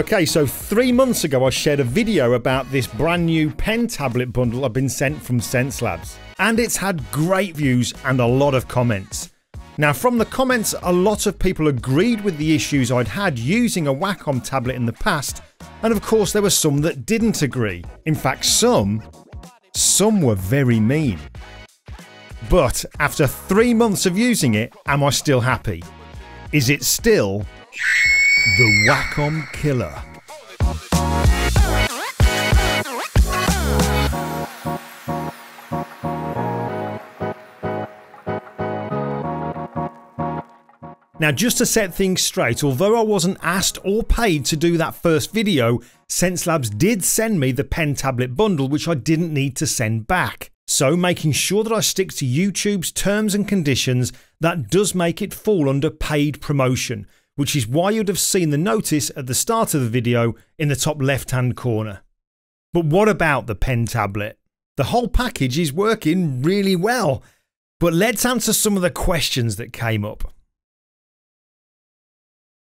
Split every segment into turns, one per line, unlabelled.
Okay, so three months ago I shared a video about this brand new pen tablet bundle I've been sent from Xencelabs, And it's had great views and a lot of comments. Now from the comments, a lot of people agreed with the issues I'd had using a Wacom tablet in the past, and of course there were some that didn't agree. In fact some, some were very mean. But after three months of using it, am I still happy? Is it still the Wacom Killer. Now just to set things straight, although I wasn't asked or paid to do that first video, Xencelabs did send me the pen tablet bundle which I didn't need to send back. So making sure that I stick to YouTube's terms and conditions, that does make it fall under paid promotion which is why you'd have seen the notice at the start of the video in the top left hand corner. But what about the pen tablet? The whole package is working really well, but let's answer some of the questions that came up.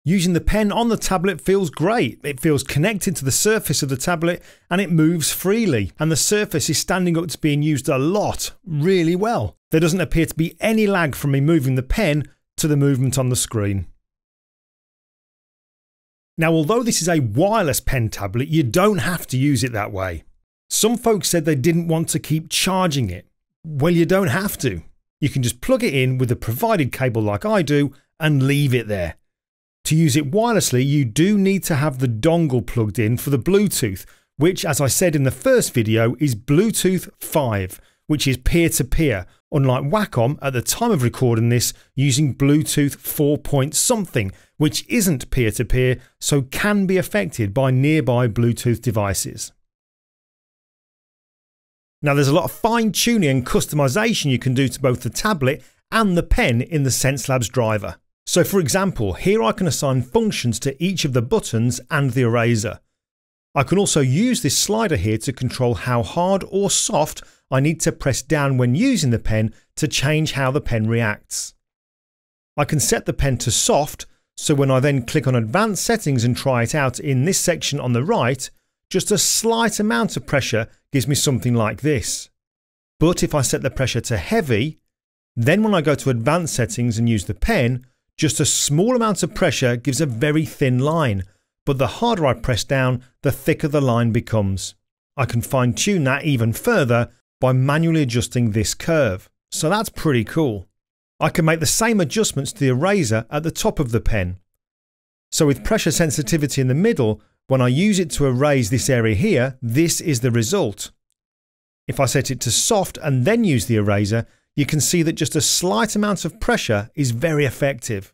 Using the pen on the tablet feels great. It feels connected to the surface of the tablet and it moves freely. And the surface is standing up to being used a lot, really well. There doesn't appear to be any lag from me moving the pen to the movement on the screen. Now, although this is a wireless pen tablet, you don't have to use it that way. Some folks said they didn't want to keep charging it. Well, you don't have to. You can just plug it in with a provided cable like I do and leave it there. To use it wirelessly, you do need to have the dongle plugged in for the Bluetooth, which, as I said in the first video, is Bluetooth 5, which is peer to peer, unlike Wacom at the time of recording this using Bluetooth 4 point something, which isn't peer to peer, so can be affected by nearby Bluetooth devices. Now, there's a lot of fine tuning and customization you can do to both the tablet and the pen in the Xencelabs driver. So, for example, here I can assign functions to each of the buttons and the eraser. I can also use this slider here to control how hard or soft I need to press down when using the pen to change how the pen reacts. I can set the pen to soft, so when I then click on advanced settings and try it out in this section on the right, just a slight amount of pressure gives me something like this. But if I set the pressure to heavy, then when I go to advanced settings and use the pen, just a small amount of pressure gives a very thin line, but the harder I press down, the thicker the line becomes. I can fine tune that even further by manually adjusting this curve. So that's pretty cool. I can make the same adjustments to the eraser at the top of the pen. So with pressure sensitivity in the middle, when I use it to erase this area here, this is the result. If I set it to soft and then use the eraser, you can see that just a slight amount of pressure is very effective.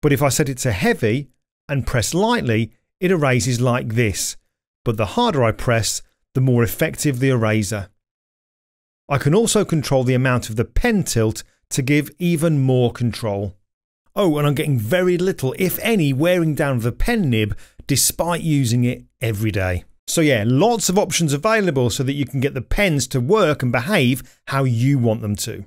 But if I set it to heavy and press lightly, it erases like this. But the harder I press, the more effective the eraser. I can also control the amount of the pen tilt to give even more control. Oh, and I'm getting very little, if any, wearing down of the pen nib despite using it every day. So yeah, lots of options available so that you can get the pens to work and behave how you want them to.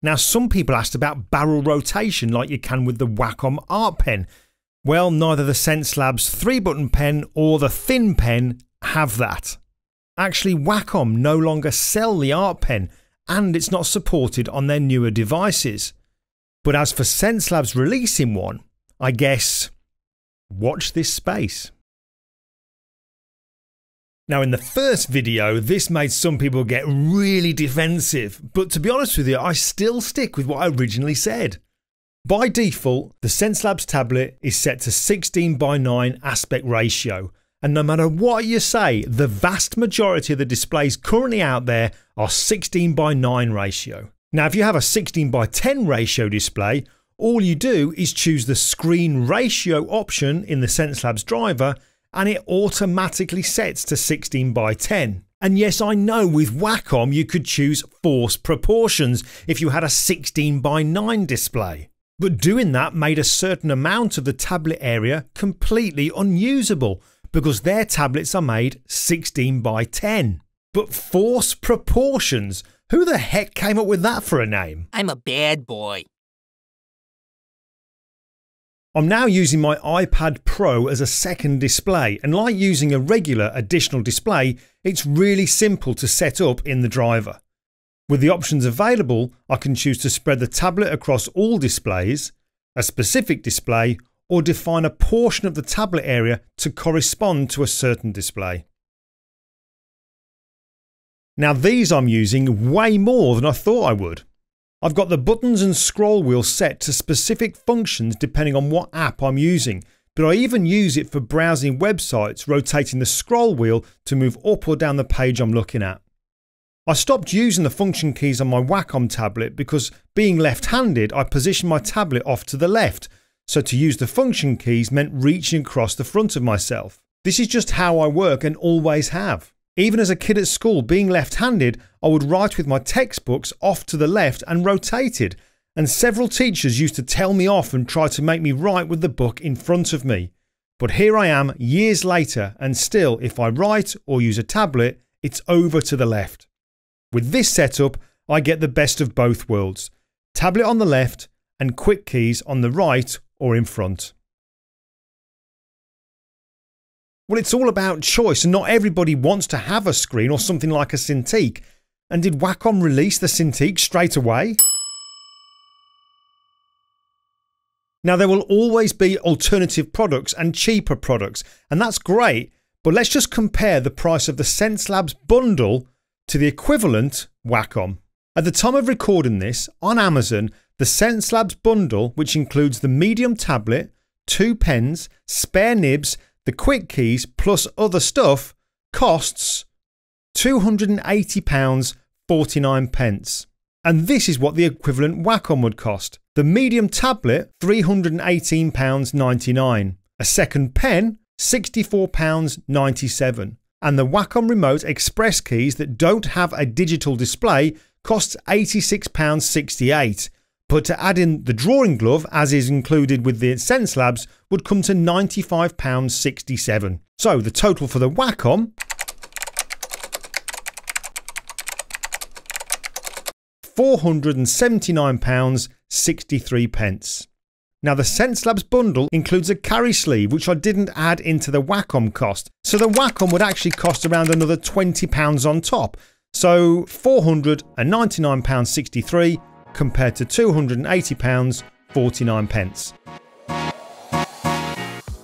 Now, some people asked about barrel rotation like you can with the Wacom Art Pen. Well, neither the Xencelabs 3 button pen or the thin pen have that. Actually, Wacom no longer sell the Art Pen and it's not supported on their newer devices. But as for Xencelabs releasing one, I guess watch this space. Now, in the first video, this made some people get really defensive, but to be honest with you, I still stick with what I originally said. By default, the Xencelabs tablet is set to 16 by 9 aspect ratio, and no matter what you say, the vast majority of the displays currently out there are 16 by 9 ratio. Now, if you have a 16 by 10 ratio display, all you do is choose the screen ratio option in the Xencelabs driver and it automatically sets to 16 by 10. And yes, I know with Wacom you could choose force proportions if you had a 16 by 9 display. But doing that made a certain amount of the tablet area completely unusable because their tablets are made 16 by 10. But force proportions? Who the heck came up with that for a name?
I'm a bad boy.
I'm now using my iPad Pro as a second display, and like using a regular additional display, it's really simple to set up in the driver. With the options available, I can choose to spread the tablet across all displays, a specific display, or define a portion of the tablet area to correspond to a certain display. Now these I'm using way more than I thought I would. I've got the buttons and scroll wheel set to specific functions depending on what app I'm using, but I even use it for browsing websites, rotating the scroll wheel to move up or down the page I'm looking at. I stopped using the function keys on my Wacom tablet because being left-handed, I positioned my tablet off to the left, so to use the function keys meant reaching across the front of myself. This is just how I work and always have. Even as a kid at school, being left handed, I would write with my textbooks off to the left and rotated, and several teachers used to tell me off and try to make me write with the book in front of me. But here I am years later, and still, if I write or use a tablet, it's over to the left. With this setup, I get the best of both worlds tablet on the left and quick keys on the right or in front. Well, it's all about choice, and not everybody wants to have a screen or something like a Cintiq. And did Wacom release the Cintiq straight away? Now, there will always be alternative products and cheaper products, and that's great, but let's just compare the price of the Xencelabs bundle to the equivalent Wacom. At the time of recording this, on Amazon, the Xencelabs bundle, which includes the medium tablet, two pens, spare nibs, the quick keys plus other stuff costs £280.49 pence. And this is what the equivalent Wacom would cost. The medium tablet, £318.99. A second pen, £64.97. And the Wacom Remote Express keys that don't have a digital display costs £86.68 but to add in the drawing glove, as is included with the Xencelabs, would come to £95.67. So the total for the Wacom £479.63 pence. Now the Xencelabs bundle includes a carry sleeve which I didn't add into the Wacom cost. So the Wacom would actually cost around another £20 on top. So £499.63 compared to £280, 49 pence.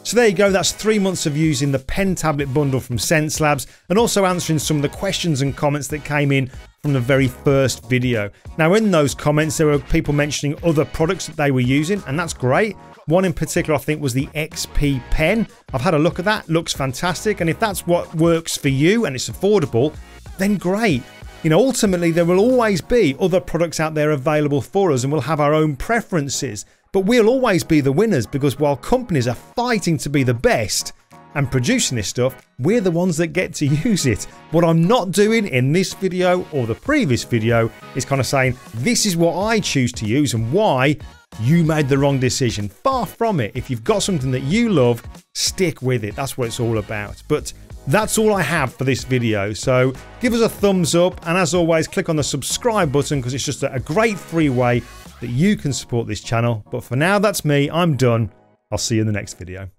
So there you go, that's three months of using the pen tablet bundle from Xencelabs and also answering some of the questions and comments that came in from the very first video. Now in those comments there were people mentioning other products that they were using and that's great. One in particular I think was the XP pen. I've had a look at that, looks fantastic and if that's what works for you and it's affordable then great. You know, ultimately, there will always be other products out there available for us and we'll have our own preferences. But we'll always be the winners because while companies are fighting to be the best and producing this stuff, we're the ones that get to use it. What I'm not doing in this video or the previous video is kind of saying, this is what I choose to use and why you made the wrong decision. Far from it. If you've got something that you love, stick with it. That's what it's all about. But that's all I have for this video, so give us a thumbs up and as always click on the subscribe button because it's just a great free way that you can support this channel. But for now that's me, I'm done. I'll see you in the next video.